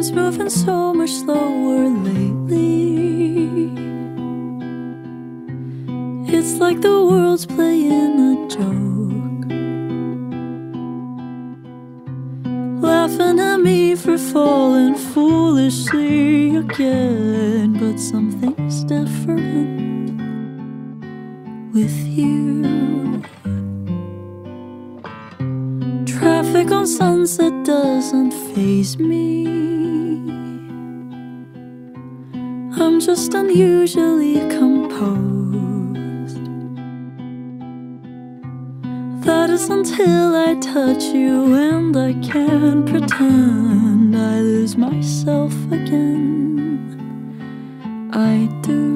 Time's moving so much slower lately. It's like the world's playing a joke. Laughing at me for falling foolishly again. But something's different with you. Traffic on sunset doesn't faze me. I'm just unusually composed. That is until I touch you and I can't pretend I lose myself again. I do.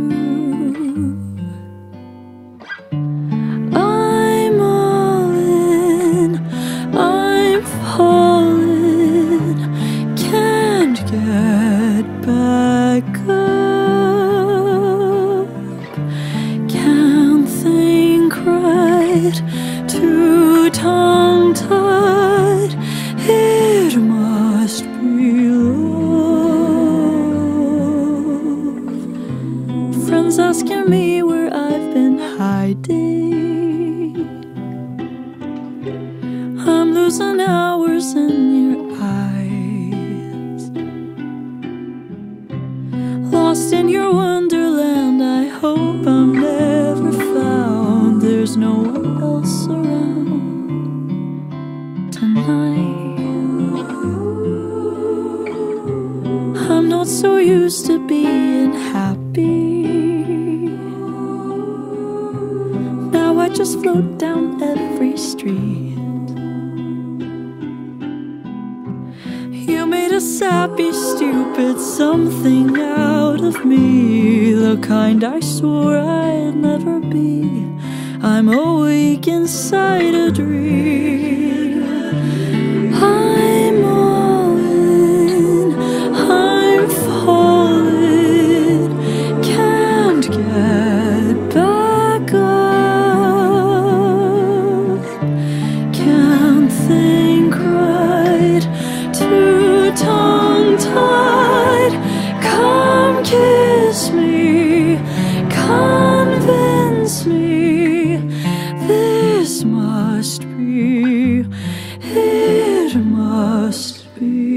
Asking me where I've been hiding. I'm losing hours in your eyes. Lost in your wonderland, I hope I'm never found. There's no one else around tonight. I'm not so used to being happy. Just float down every street. You made a sappy, stupid something out of me. The kind I swore I'd never be. I'm awake inside a dream. cried too tongue tied come kiss me convince me. This must be it must be.